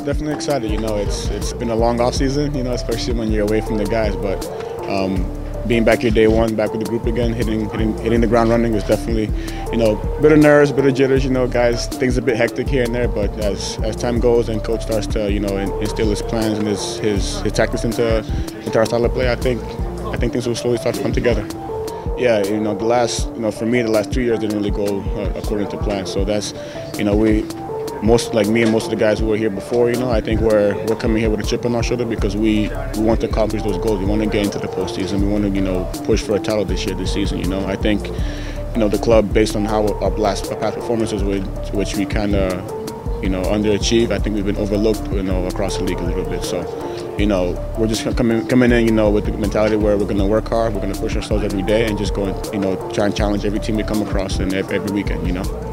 definitely excited. You know, it's it's been a long off season. You know, especially when you're away from the guys. But um, being back here day one, back with the group again, hitting hitting hitting the ground running was definitely, you know, bit of nerves, bit of jitters. You know, guys, things a bit hectic here and there. But as as time goes and coach starts to you know instill his plans and his his, his tactics into into our style of play, I think I think things will slowly start to come together. Yeah, you know, the last you know for me the last two years didn't really go uh, according to plan. So that's you know we most like me and most of the guys who were here before, you know, I think we're we're coming here with a chip on our shoulder because we, we want to accomplish those goals. We want to get into the postseason. We want to, you know, push for a title this year, this season. You know, I think, you know, the club based on how our last our past performances, which we kind of, you know, underachieved. I think we've been overlooked, you know, across the league a little bit. So, you know, we're just coming coming in, you know, with the mentality where we're going to work hard, we're going to push ourselves every day, and just go, and, you know, try and challenge every team we come across and every, every weekend. You know.